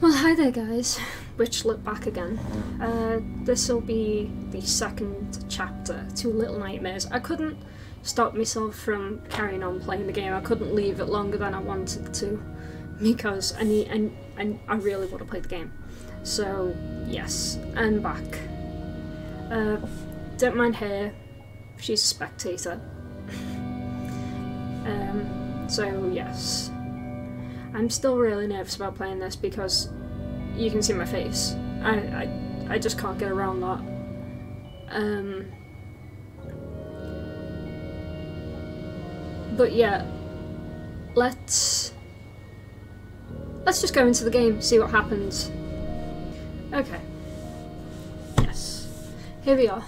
Well, hi there, guys. Wytchlet back again. Uh, this will be the second chapter to Little Nightmares. I couldn't stop myself from carrying on playing the game. I couldn't leave it longer than I wanted to because I need and and I really want to play the game. So yes, I'm back. Uh, don't mind her. She's a spectator. um, so yes. I'm still really nervous about playing this because you can see my face. I, I, I just can't get around that. Um, but yeah, let's let's just go into the game, see what happens. Okay. Yes. Here we are.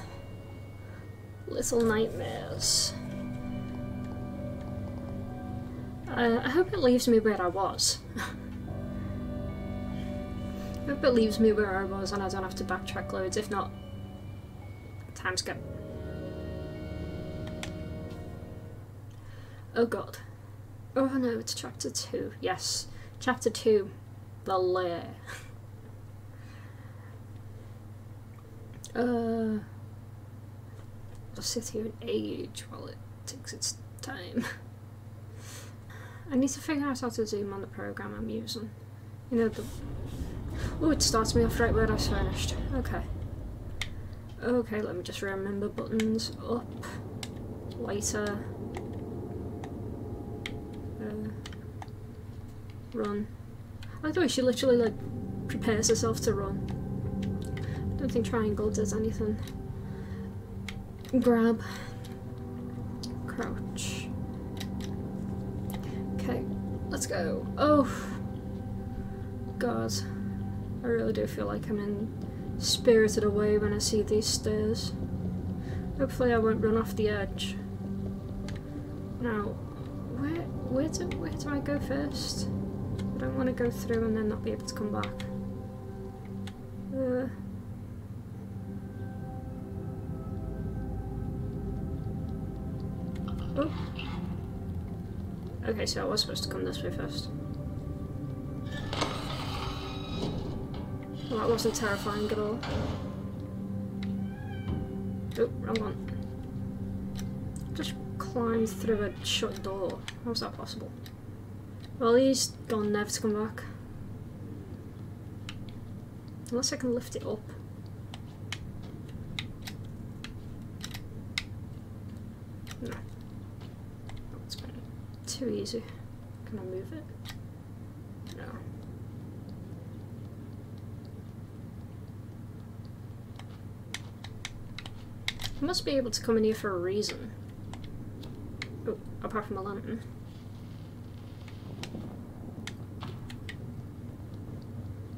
Little Nightmares. Uh, I hope it leaves me where I was. I hope it leaves me where I was and I don't have to backtrack loads, if not, time skip. Oh god. Oh no, it's chapter 2. Yes, chapter 2. The Lair. uh, I'll sit here and age while it takes its time. I need to figure out how to zoom on the program I'm using. You know, the... Oh, it starts me off right where I finished. Okay. Okay, let me just remember buttons. Up. Lighter. Uh, run. I like the way she literally, like, prepares herself to run. I don't think triangle does anything. Grab. Crouch. Okay, let's go. Oh, God. I really do feel like I'm in Spirited Away when I see these stairs. Hopefully I won't run off the edge. Now, where, where, do, where do I go first? I don't want to go through and then not be able to come back. Uh, Okay, so I was supposed to come this way first. Well, that wasn't terrifying at all. Oh, wrong one. Just climbed through a shut door. How was that possible? Well, he's gone never to come back. Unless I can lift it up. No. It's been too easy. Can I move it? No. I must be able to come in here for a reason. Oh, apart from a lantern.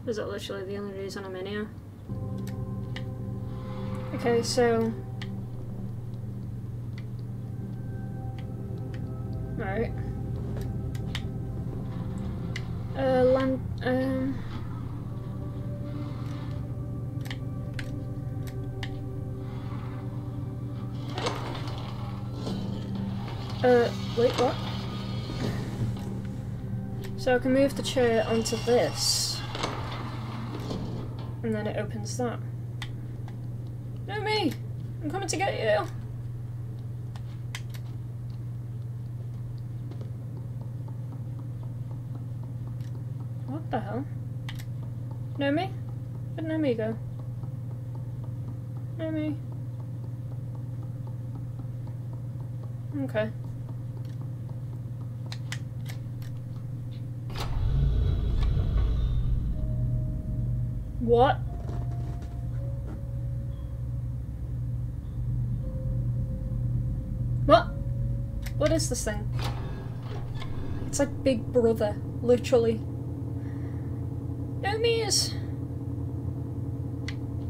Is that literally the only reason I'm in here? Okay, so... Right. Uh, land... Um... Uh, wait, what? So I can move the chair onto this. And then it opens that. No, me! I'm coming to get you! What the hell? No me? Where'd me go? Me. Okay. What? What? What is this thing? It's like Big Brother, literally. No me's.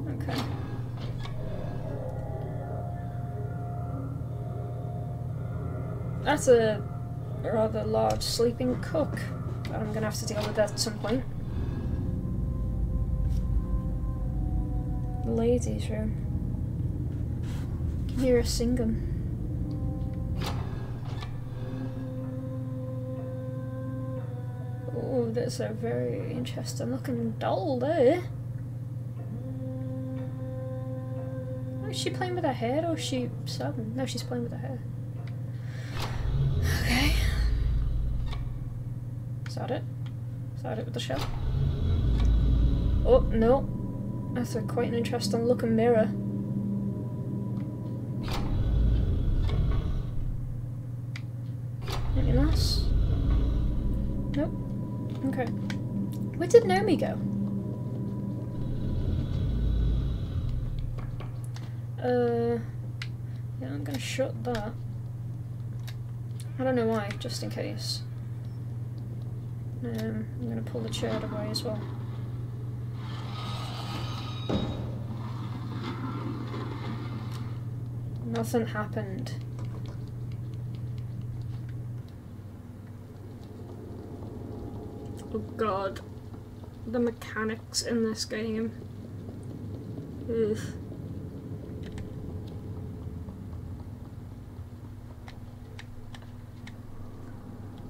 Okay. That's a rather large sleeping cook. I'm gonna have to deal with that at some point. ladies' room. Can hear there's a very interesting looking doll there. Oh, she playing with her hair or is she sewing? No, she's playing with her hair. Okay. Is that it? Is that it with the shell? Oh, no. That's a quite an interesting looking mirror. Anything else? Nope. Okay. Where did Naomi go? Uh, yeah, I'm gonna shut that. I don't know why, just in case. Um, I'm gonna pull the chair away as well. Nothing happened. Oh god. The mechanics in this game. There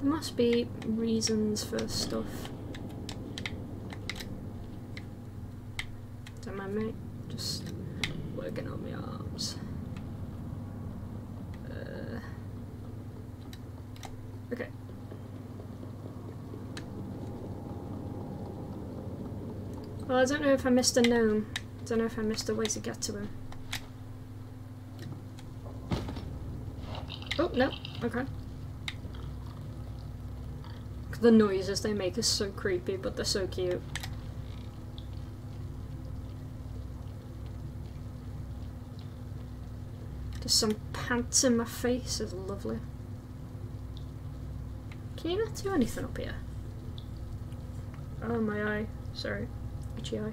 must be reasons for stuff. Don't mind me, just working on my arms. Uh, okay. Well, I don't know if I missed a gnome. I don't know if I missed a way to get to him. Oh, no. Okay. The noises they make are so creepy, but they're so cute. There's some pants in my face is lovely. Can you not do anything up here? Oh, my eye. Sorry. Eye.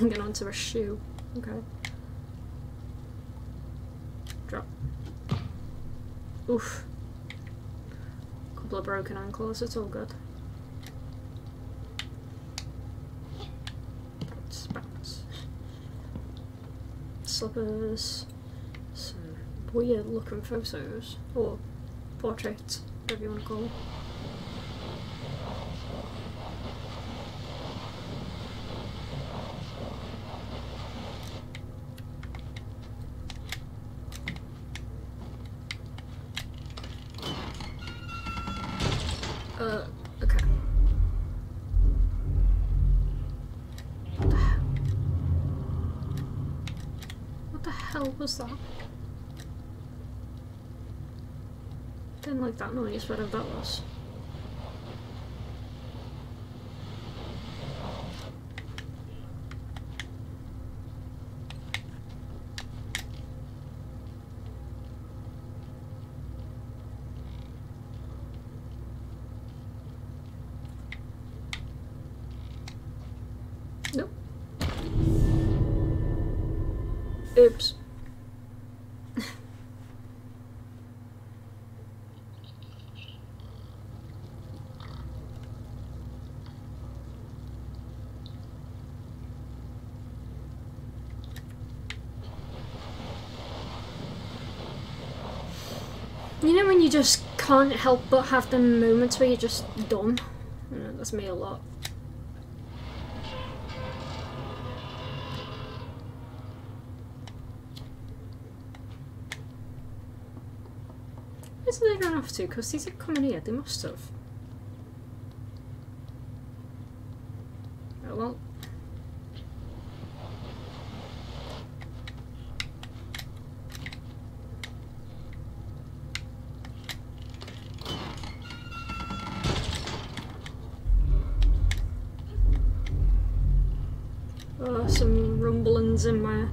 Get onto a shoe. Okay. Drop. Oof. Couple of broken ankles, it's all good. Slippers. Some weird looking photos. Or portraits, whatever you want to call them. Uh, okay. What the hell? What the hell was that? Didn't like that noise, whatever that was. Nope. Oops. You just can't help but have the moments where you're just know, that's me a lot. Where did they run off to? Because these are coming here, they must have. Oh well. Oh, some rumblings in my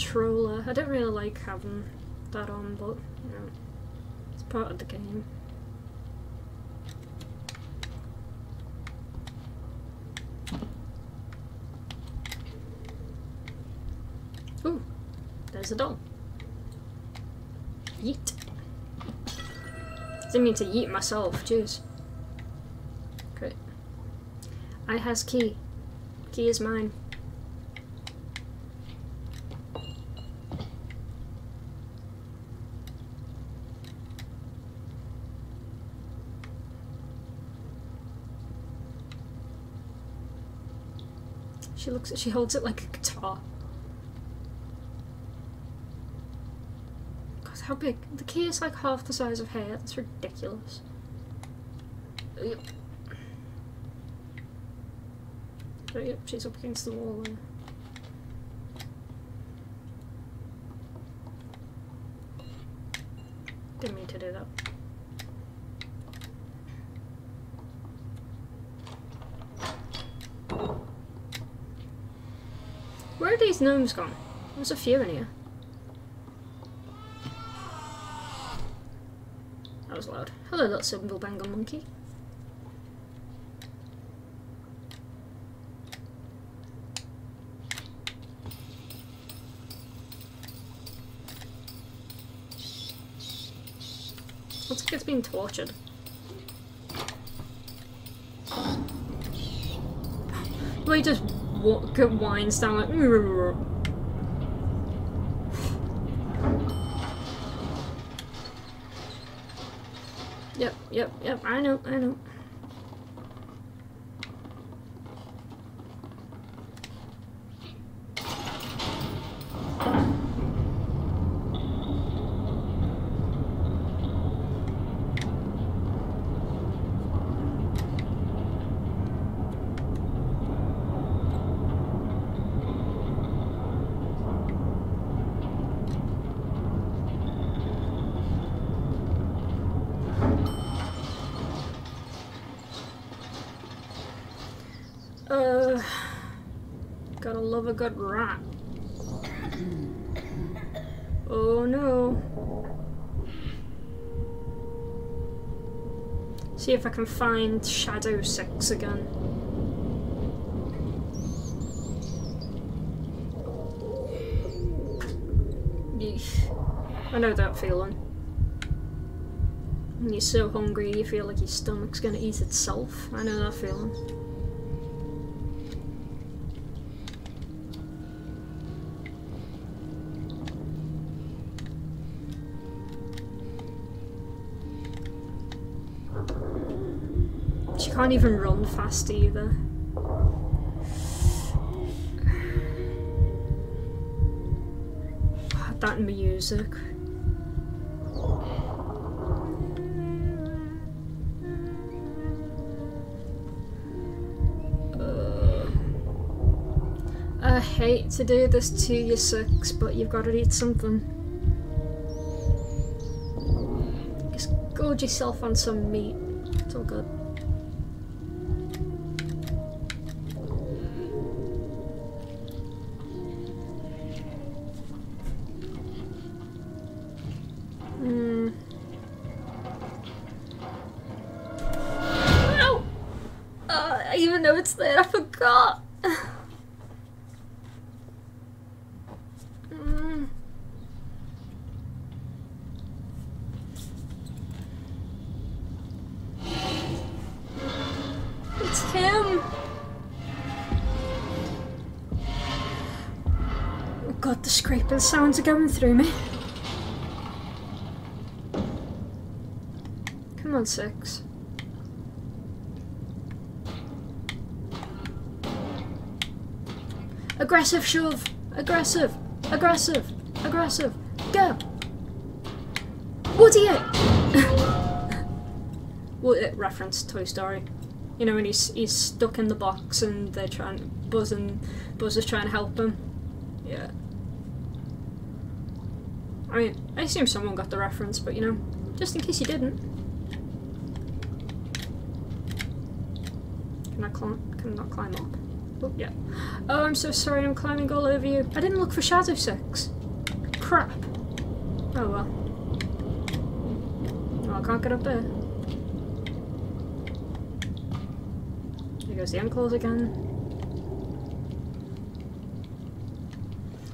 controller. I don't really like having that on, but you know, it's part of the game. Ooh, there's a doll. Yeet. Didn't mean to yeet myself, jeez. Great. I has key. Key is mine. She looks. She holds it like a guitar. God, how big? The key is like half the size of hair. That's ridiculous. Yep. Oh, yep, she's up against the wall there. Didn't mean to do that. Where are gnomes gone? There's a few in here. That was loud. Hello, little cymbal bangle monkey. Looks like it's being tortured. He just winds down like. Mm, mm, mm, yep, yep, yep. I know, I know. Uh, gotta love a good rat. Oh no. See if I can find Shadow 6 again. Yeesh. I know that feeling. When you're so hungry you feel like your stomach's gonna eat itself. I know that feeling. Can't even run fast either. That music. Uh, I hate to do this to you, Six, but you've got to eat something. Just gorge yourself on some meat. It's all good. Even know it's there, I forgot. Mm. It's him. Oh god, the scraping sounds are going through me. Come on, six. Aggressive shove! Aggressive! Aggressive! Aggressive! Go! Woody it! well, it uh, referenced Toy Story. You know, when he's he's stuck in the box and they're trying Buzz and Buzz is trying to help him. Yeah. I mean, I assume someone got the reference, but you know, just in case you didn't. Can I climb? Can I not climb up? Oh, yeah. Oh, I'm so sorry. I'm climbing all over you. I didn't look for Shadow Six. Crap. Oh well. Well, I can't get up there. There goes the ankles again.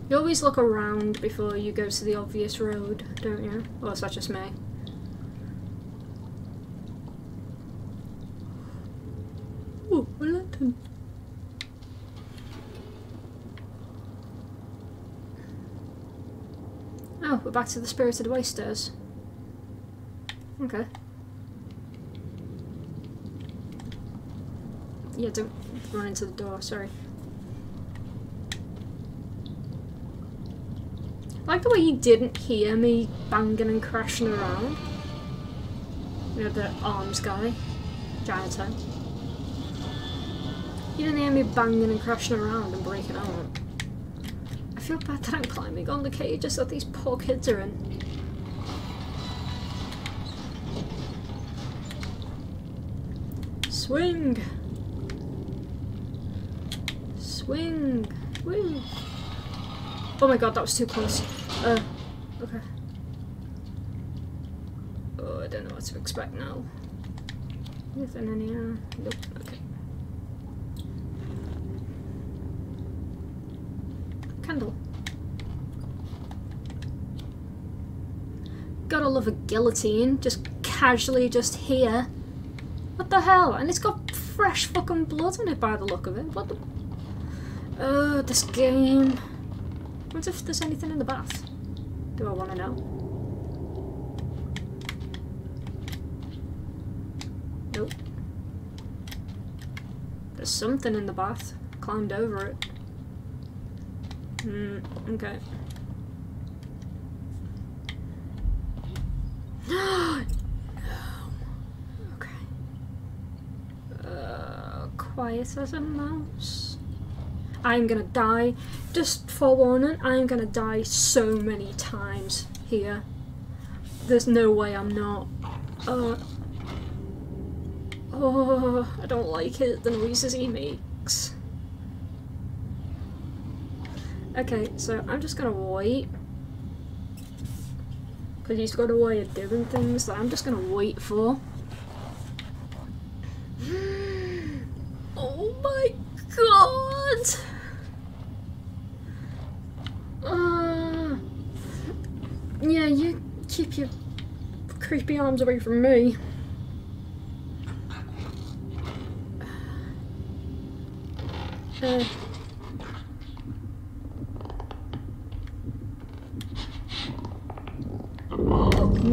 You always look around before you go to the obvious road, don't you? Or is that just me? Ooh, a lantern. We're back to the Spirited Away stairs. Okay. Yeah, don't run into the door, sorry. I like the way you didn't hear me banging and crashing around. You know, the arms guy. Giant head. You didn't hear me banging and crashing around and breaking out. Feel bad that I'm climbing on the cages that these poor kids are in. Swing! Swing! Woo! Oh my god, that was too close. Uh, okay. Oh, I don't know what to expect now. Anything in here? Nope, okay. Candle. Love a guillotine, just casually just here. What the hell? And it's got fresh fucking blood on it by the look of it. What the... Oh, this game. What if there's anything in the bath? Do I want to know? Nope. There's something in the bath. Climbed over it. Hmm, okay. No. Okay. Uh, quiet as a mouse. I'm gonna die. Just forewarning, I'm gonna die so many times here. There's no way I'm not. Uh, oh, I don't like it, the noises he makes. Okay, so I'm just gonna wait. Because he's got a way of doing things that I'm just gonna wait for. oh my god! Uh, yeah, you keep your creepy arms away from me. Uh,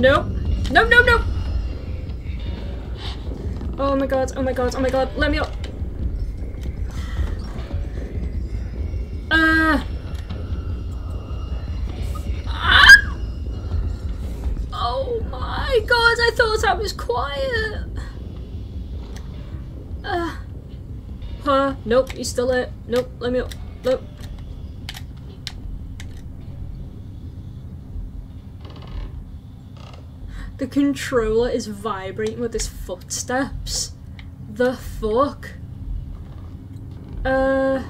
Nope. Nope, nope, nope. Oh my god, oh my god, let me up. Uh. Ah! Oh my god, I thought I was quiet. Uh. Huh, nope, he's still it. Nope, let me up. Nope. The controller is vibrating with his footsteps. The fuck? Uh...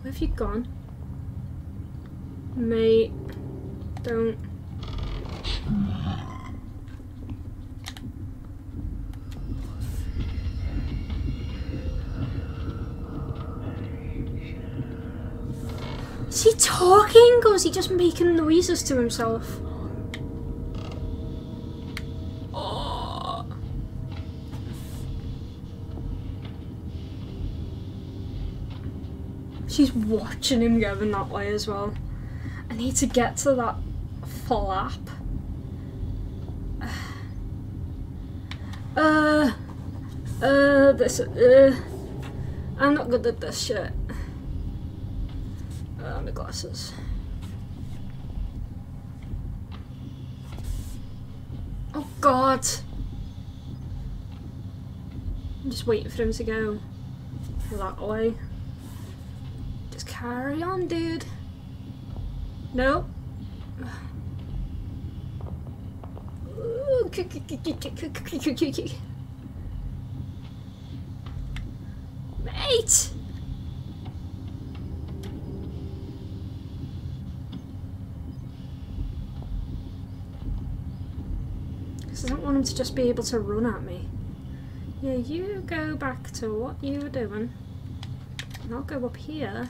Where have you gone? Mate, don't... Is he talking or is he just making noises to himself? Oh. She's watching him going that way as well. I need to get to that flap. Uh, uh, this, uh, I'm not good at this shit. Uh, my glasses. Oh god! I'm just waiting for him to go that way. Carry on, dude. No. Mate! Because I don't want him to just be able to run at me. Yeah, you go back to what you were doing. And I'll go up here.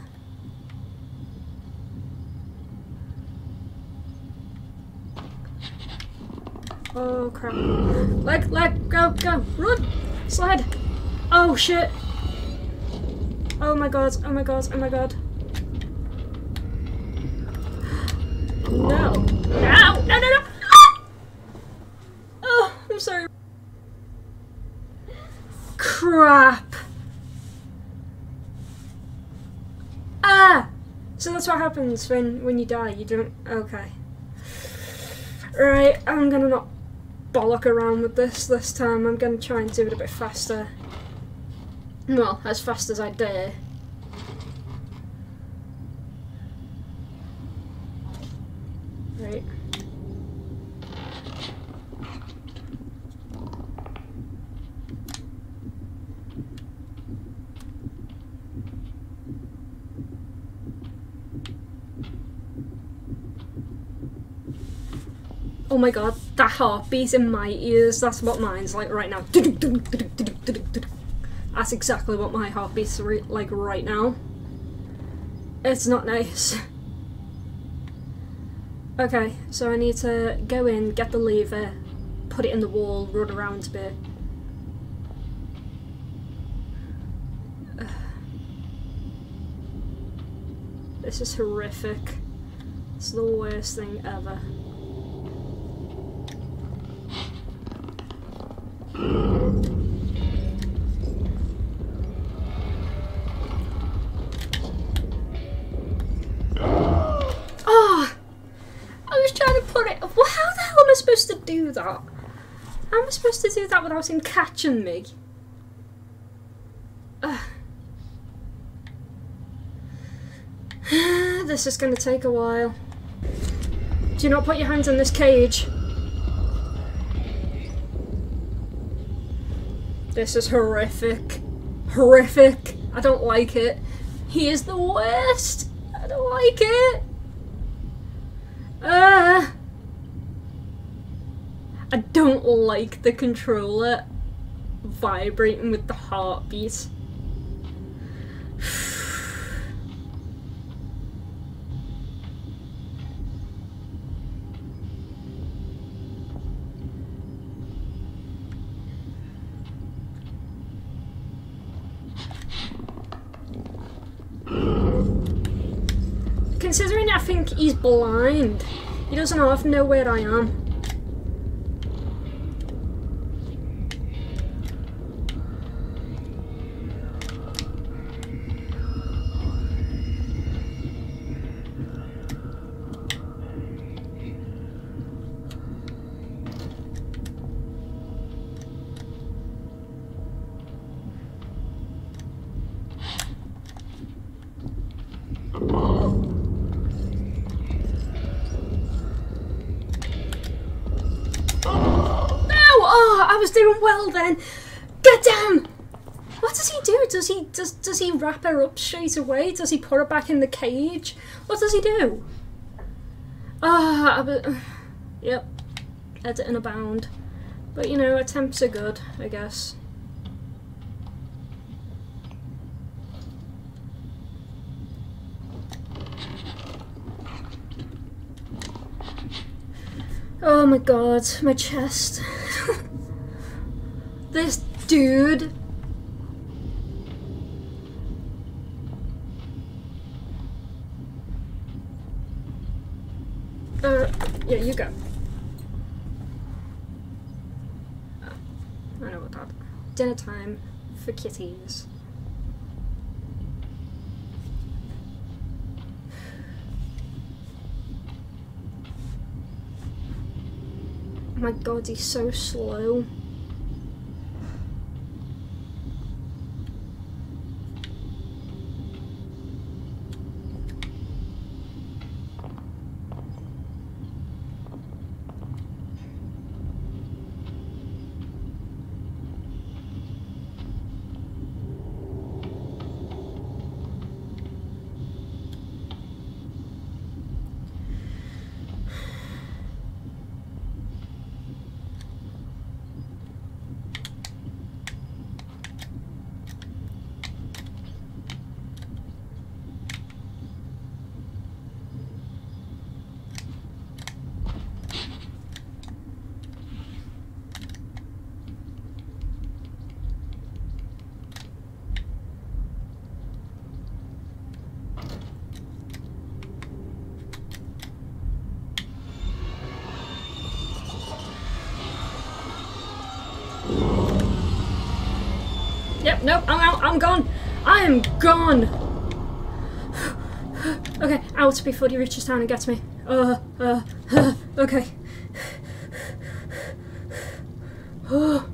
Oh crap. Leg, leg, go, go, run! Slide! Oh shit! Oh my god, oh my god, oh my god. No. No, no, no, no! Ah! Oh, I'm sorry. Crap! Ah! So that's what happens when when you die. You don't. Okay. Right, I'm gonna not bollock around with this this time. I'm gonna try and do it a bit faster. Well, as fast as I dare. Right. Oh my god, that heartbeat in my ears, that's what mine's like right now. That's exactly what my heartbeat's like right now. It's not nice. Okay, so I need to go in, get the lever, put it in the wall, run around a bit. This is horrific. It's the worst thing ever. Supposed to do that without him catching me? Ugh. this is going to take a while. Do not put your hands in this cage. This is horrific. Horrific. I don't like it. He is the worst. I don't like it. Uh, don't like the controller vibrating with the heartbeat. Considering I think he's blind, he doesn't half know where I am. doing well then. Get down! What does he do? Does he does does he wrap her up straight away? Does he put her back in the cage? What does he do? Ah, uh, yep, edit and abound. But you know, attempts are good, I guess. Oh my god, my chest. This dude. Uh, yeah, you go. Oh, I know what that. Dinner time for kitties. Oh my god, he's so slow. Nope, I'm out, I'm gone. I am gone. Okay, out before he reaches town and gets me. Uh, uh, uh okay. Oh,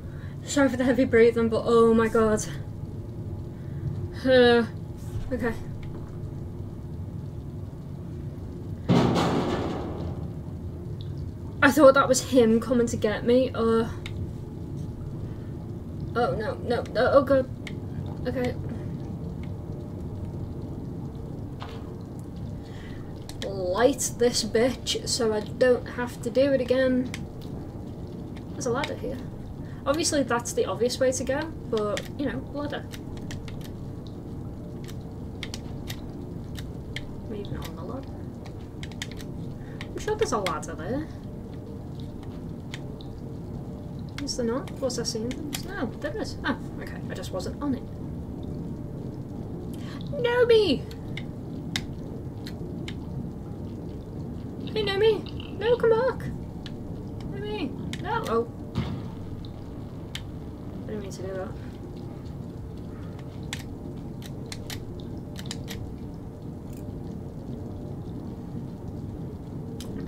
sorry for the heavy breathing, but oh my god. Uh, okay. I thought that was him coming to get me. Uh. Oh no, no, no, oh god. Okay. Light this bitch so I don't have to do it again. There's a ladder here. Obviously that's the obvious way to go, but, you know, ladder. Maybe not on the ladder. I'm sure there's a ladder there. Is there not? Was I seeing things? No, there is. Oh, okay. I just wasn't on it. Nomi! Hey, Nomi! No, come back! Nomi! No! Oh. I didn't mean to do that.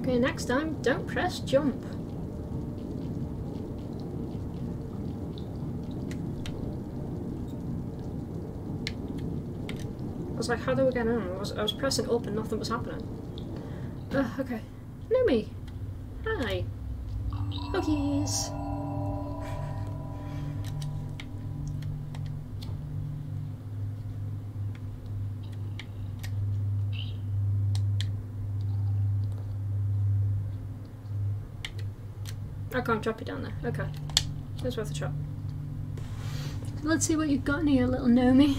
Okay, next time, don't press jump. Like, how do we get in? I was, I was pressing up and nothing was happening. Uh, okay. Nomi! Hi! Cookies! I can't drop you down there. Okay. It's worth a shot. let's see what you've got in here, little Nomi.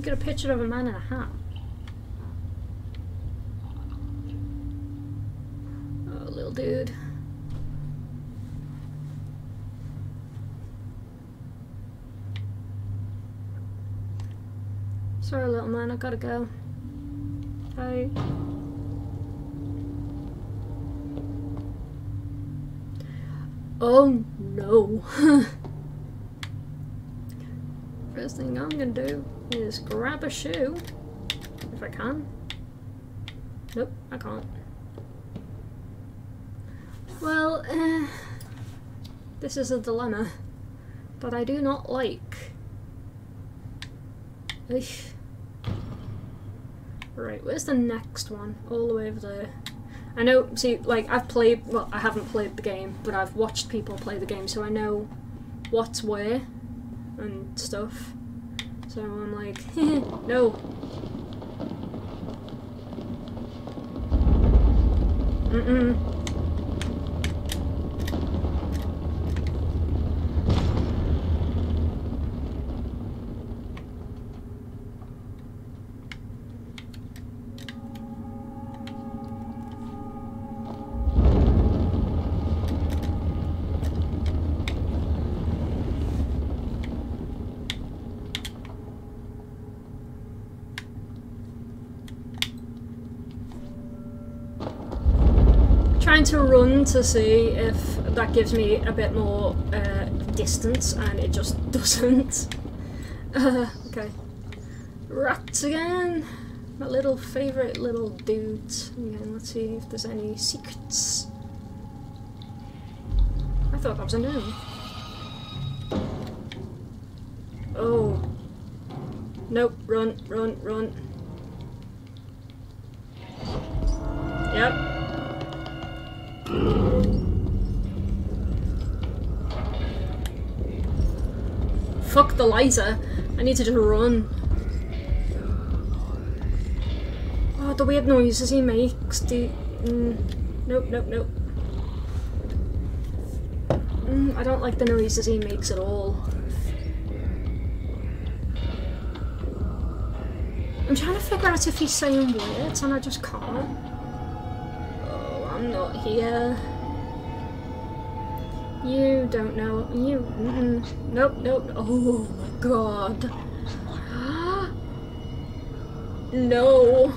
Get a picture of a man in a hat. Oh, little dude. Sorry, little man, I gotta go. Bye. Oh no. First thing I'm gonna do is grab a shoe, if I can. Nope, I can't. Well, uh, this is a dilemma that I do not like. Eesh. Right, where's the next one? All the way over there. I know, see, like, I've played, well, I haven't played the game, but I've watched people play the game, so I know what's where and stuff. So I'm like, no. Mm-mm. To see if that gives me a bit more uh, distance, and it just doesn't. Uh, okay. Rats again! My little favourite little dudes. Again, let's see if there's any secrets. I thought that was a no. Oh. Nope, run, run, run. The laser. I need to just run. Oh, the weird noises he makes. The, mm, nope, nope, nope. Mm, I don't like the noises he makes at all. I'm trying to figure out if he's saying words and I just can't. Oh, I'm not here. You don't know. You. Mm -mm. Nope, nope. Oh my god. no.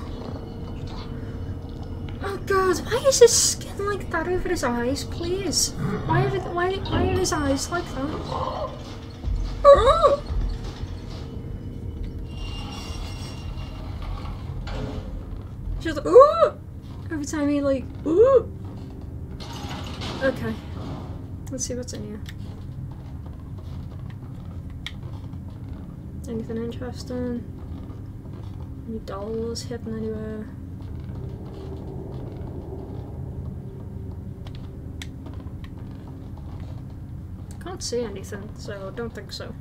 Oh god, why is his skin like that over his eyes, please? Why are, why, why are his eyes like that? Oh! Just ooh! Every time he like, ooh! Okay. Let's see what's in here. Anything interesting? Any dolls hidden anywhere? Can't see anything, so don't think so.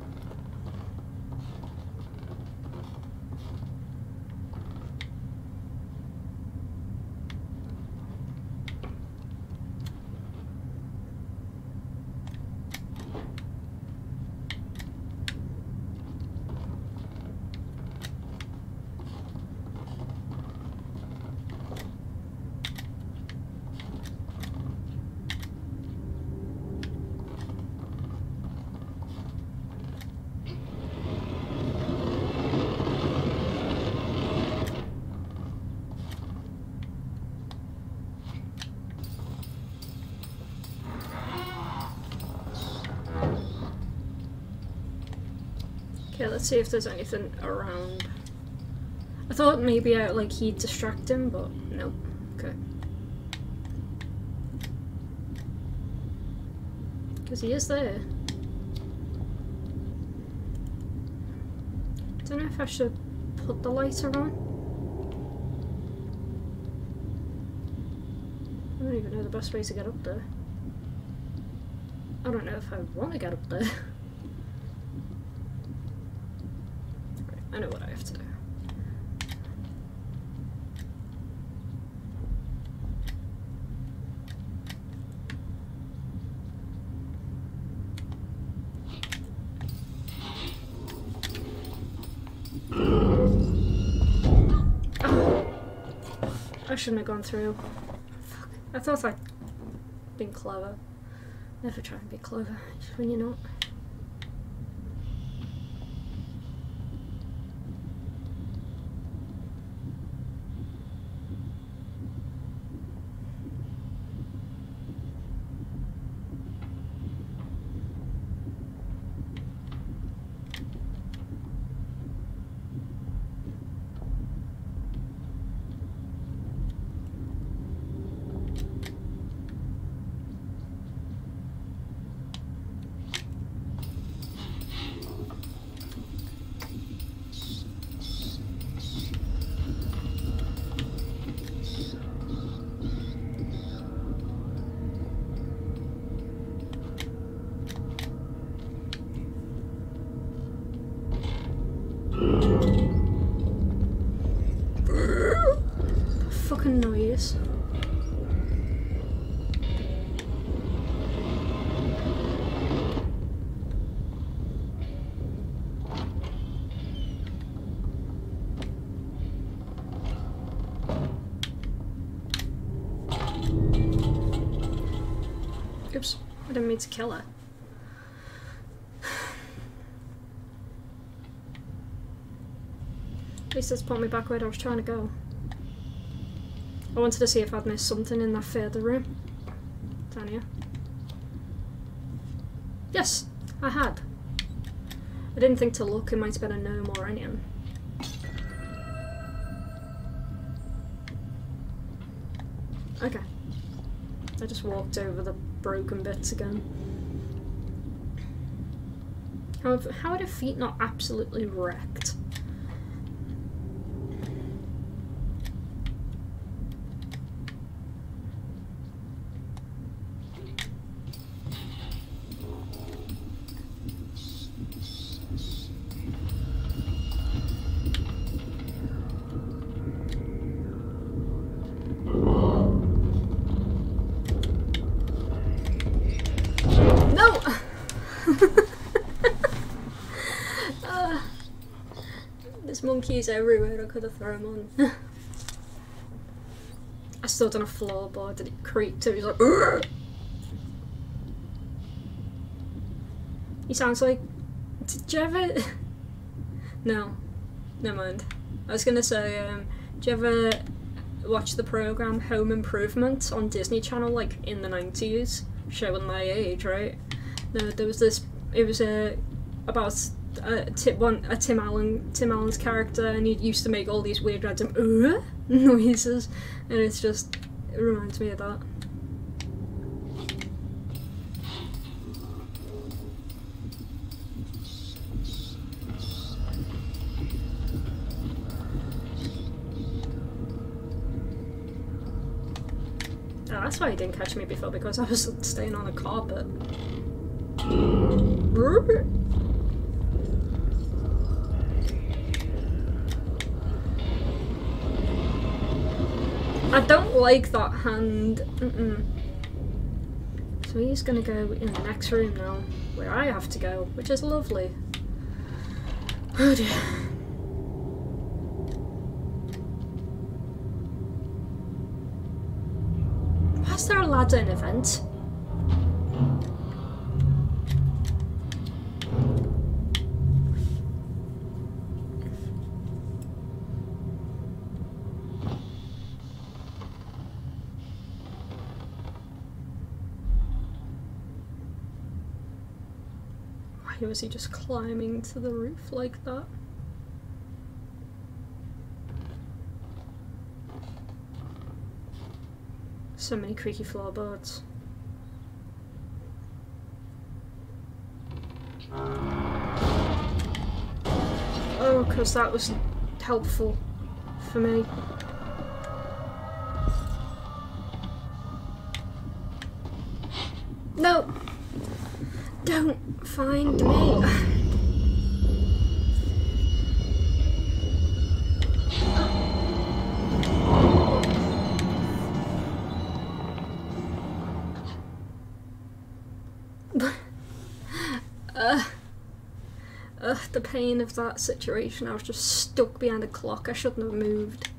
Okay, let's see if there's anything around. I thought maybe I, like he'd distract him, but nope. Okay. Because he is there. Don't know if I should put the lighter on. I don't even know the best way to get up there. I don't know if I want to get up there. Right, I know what I have to do. Oh. I shouldn't have gone through. Fuck. I thought I'd been clever. Never try and be clever when you're not. Noise. Oops, I didn't mean to kill her. At least that's put me back where I was trying to go. I wanted to see if I'd missed something in that further room. Here. Yes, I had. I didn't think to look, it might have been a gnome or anything. Okay. I just walked over the broken bits again. How, how are the feet not absolutely wrecked? No! Ah. there's monkeys everywhere, I could have thrown on. I stood on a floorboard and it creaked, so he was like, "Ugh." He sounds like. Did you ever. no. Never mind. I was gonna say, um, did you ever watch the program Home Improvement on Disney Channel, like in the 90s? Showing my age, right? No, there was this. It was uh, about a, Tim, one, a Tim Allen Tim Allen's character, and he used to make all these weird random uh, noises, and it's just it reminds me of that. Oh, that's why he didn't catch me before because I was staying on the carpet. I don't like that hand. Mm -mm. So he's gonna go in the next room now, where I have to go, which is lovely. Oh dear. Is there a ladder in event? Why was he just climbing to the roof like that? So many creaky floorboards. Oh, because that was helpful for me. No! Find me. uh, uh, the pain of that situation. I was just stuck behind a clock. I shouldn't have moved.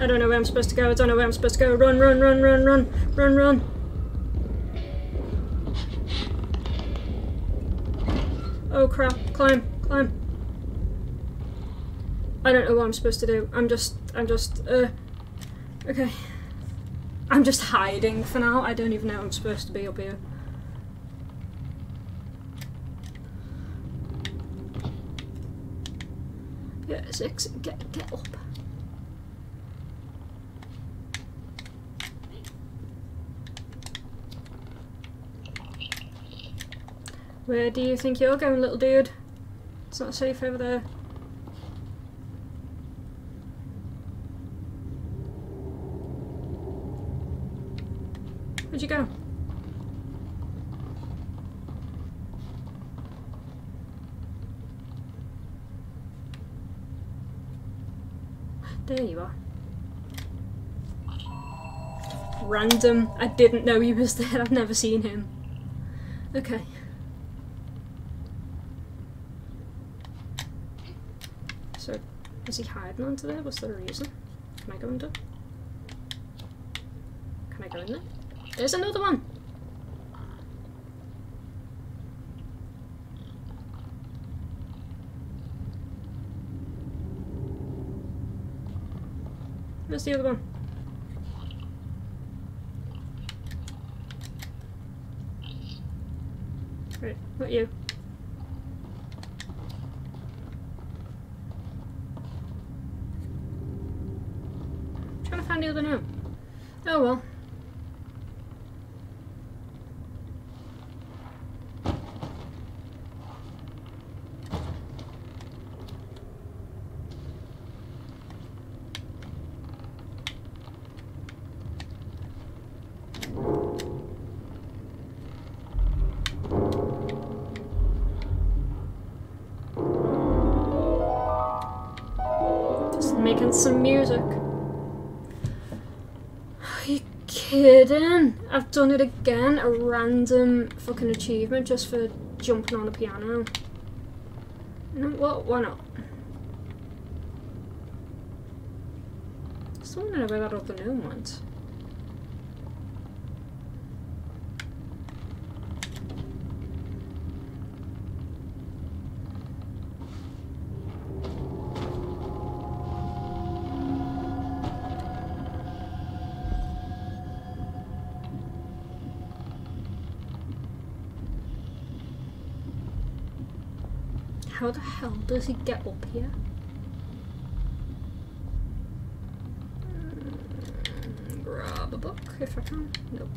I don't know where I'm supposed to go. I don't know where I'm supposed to go. Run, run, run, run, run, run, run. Oh crap. Climb, climb. I don't know what I'm supposed to do. I'm just, I'm just, uh, okay. I'm just hiding for now. I don't even know I'm supposed to be up here. Yeah, six, get, get up. Where do you think you're going, little dude? It's not safe over there. Where'd you go? There you are. Random. I didn't know he was there. I've never seen him. Okay. Is he hiding onto there? What's the reason? Can I go into? Can I go in there? There's another one! Where's the other one? Right, not you. trying to find Oh well. I've done it again. A random fucking achievement just for jumping on a piano. No, what? Why not? Still wondering where that other gnome went. How the hell does he get up here? Mm, grab a book if I can. Nope.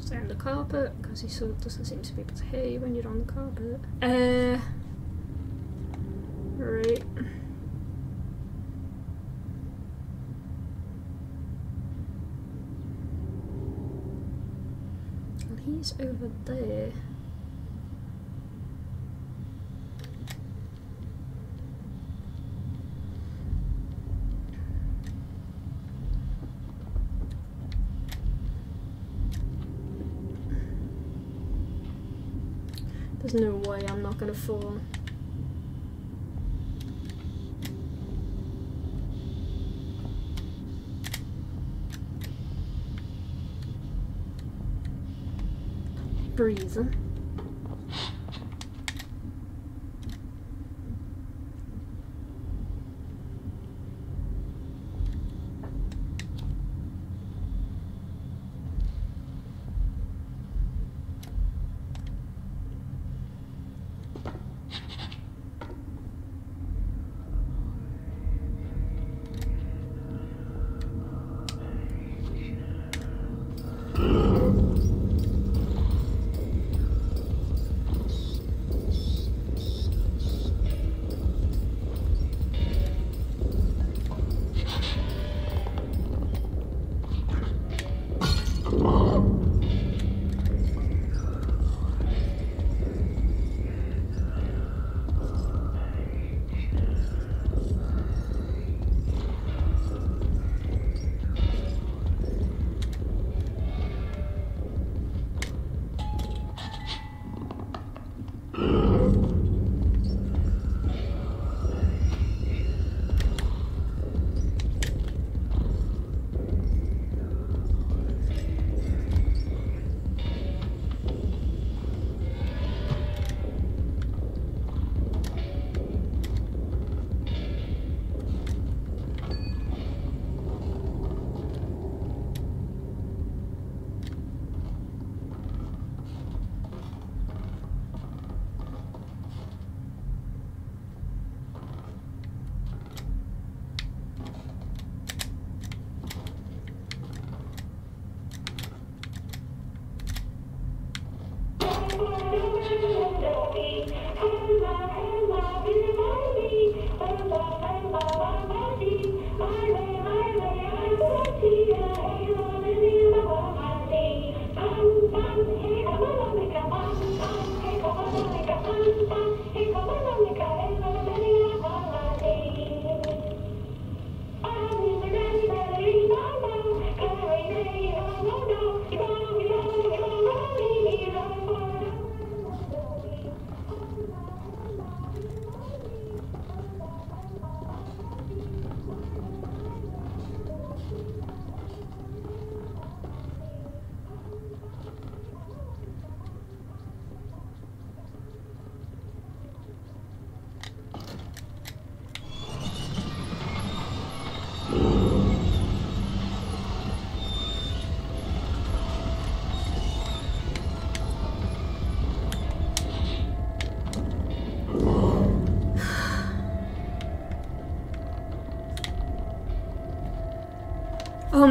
Stay on the carpet because he sort of doesn't seem to be able to hear you when you're on the carpet. Uh. Right. Well, he's over there. There's no way I'm not gonna fall. Breathing.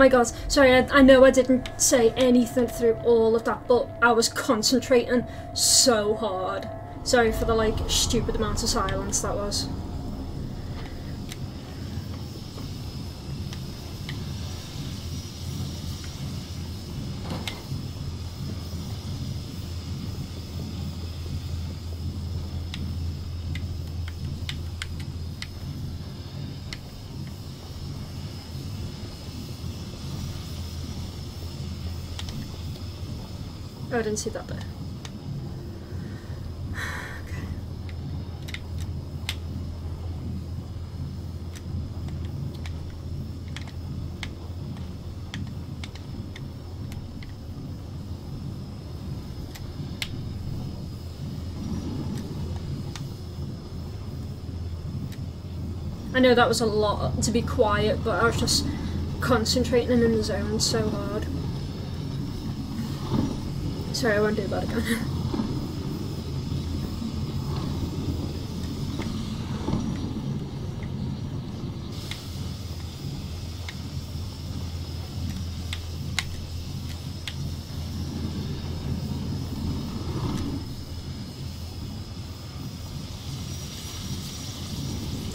My god, sorry, I, I, know I didn't say anything through all of that, but I was concentrating so hard. Sorry for the like stupid amount of silence that was. I didn't see that there. I know that was a lot to be quiet, but I was just concentrating in the zone so hard. Sorry, I won't do that again.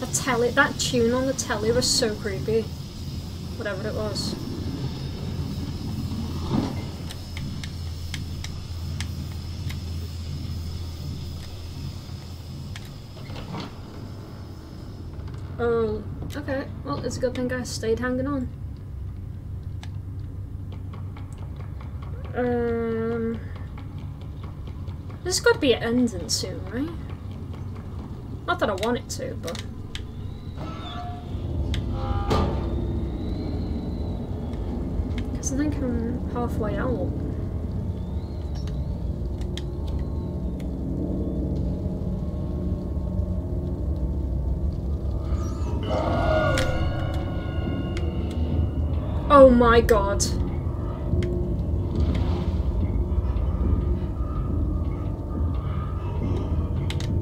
the telly, that tune on the telly was so creepy. Whatever it was. Oh, okay. Well, it's a good thing I stayed hanging on. Um, this has got to be ending soon, right? Not that I want it to, but. Because I think I'm halfway out. Oh my god.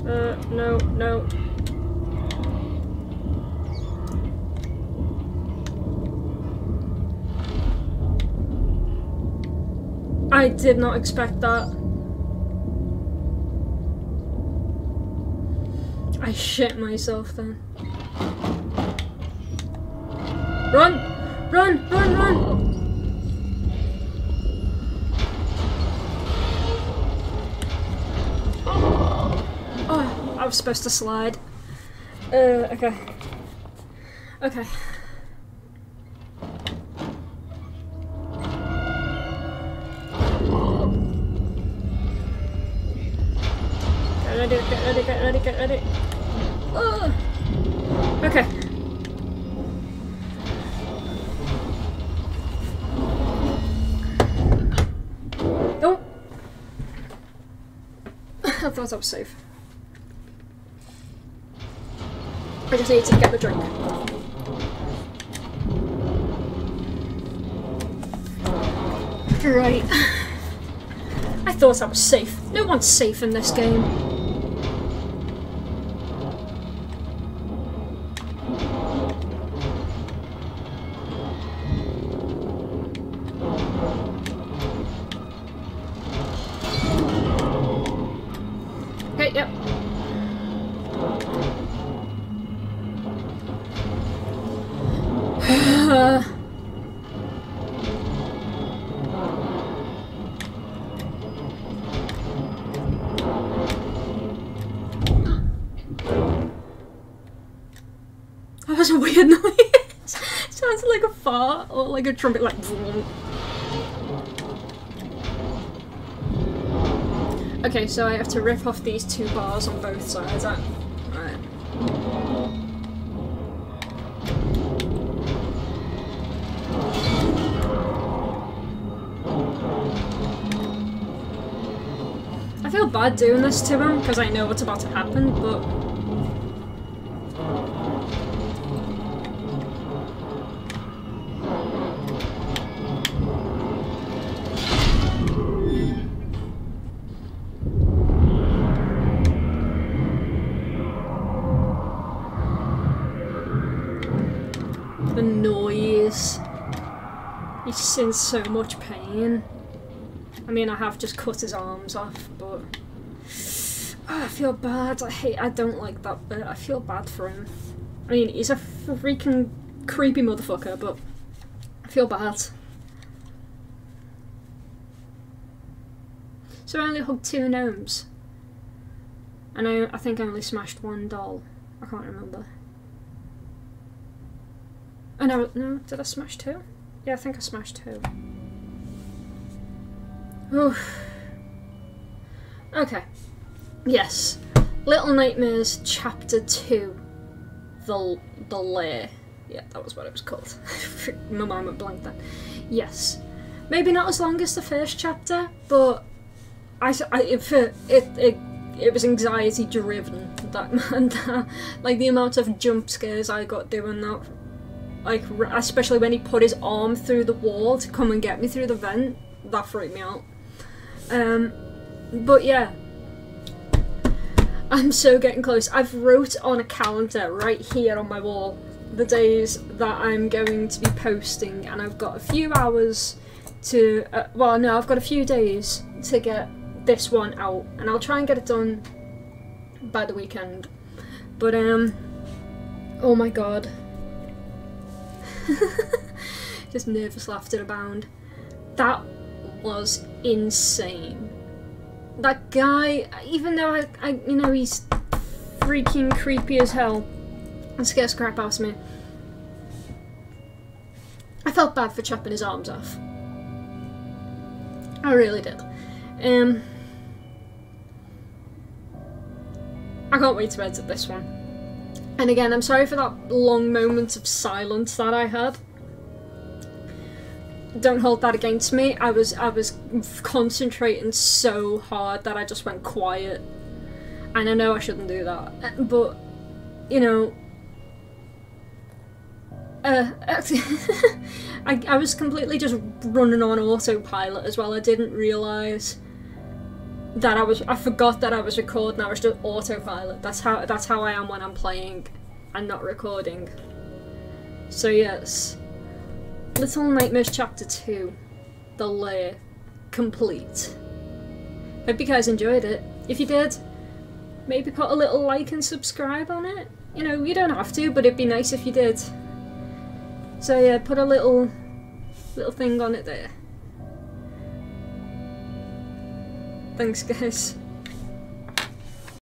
Uh, no, no. I did not expect that. I shit myself then. Run! Run, run, run! Oh, I was supposed to slide. Uh, okay. Okay. Get ready, get ready, get ready, get ready. Oh. Okay. I thought I was safe. I just need to get the drink. Right. I thought I was safe. No one's safe in this game. A trumpet, like. Okay, so I have to rip off these two bars on both sides. Right. I feel bad doing this to him because I know what's about to happen, but in so much pain. I mean, I have just cut his arms off, but oh, I feel bad. I hate. I don't like that bit. I feel bad for him. I mean, he's a freaking creepy motherfucker, but I feel bad. So I only hugged two gnomes. And I, I think I only smashed one doll. I can't remember. Oh no, no, did I smash two? Yeah, I think I smashed two. Oof. Okay. Yes. Little Nightmares Chapter 2. The, the Lair. Yeah, that was what it was called. My mind went blank then. Yes. Maybe not as long as the first chapter, but I, I it, it, it, it was anxiety driven. That man, like the amount of jump scares I got doing that. Like, especially when he put his arm through the wall to come and get me through the vent, that freaked me out. Um, but yeah, I'm so getting close. I've wrote on a calendar right here on my wall the days that I'm going to be posting, and I've got a few hours to. Uh, well, no, I've got a few days to get this one out, and I'll try and get it done by the weekend. But um, oh my god, just nervous laughter abound. That was insane. That guy, even though I, I you know, he's freaking creepy as hell and scares crap out of me. I felt bad for chopping his arms off. I really did. Um, I can't wait to edit this one. And again, I'm sorry for that long moment of silence that I had. Don't hold that against me. I was I was concentrating so hard that I just went quiet. And I know I shouldn't do that. But, you know, uh, I, I was completely just running on autopilot as well. I didn't realise that I was I forgot that I was recording. I was just autopilot. That's how that's how I am when I'm playing and not recording. So yes. Little Nightmares Chapter 2. The Lair. Complete. Hope you guys enjoyed it. If you did, maybe put a little like and subscribe on it. You know, you don't have to, but it'd be nice if you did. So yeah, put a little little thing on it there. Thanks guys.